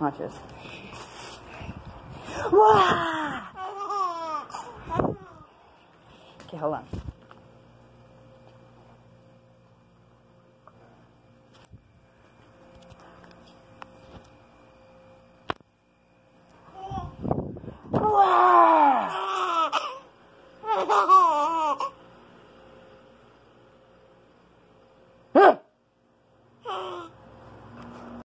Watch this. On.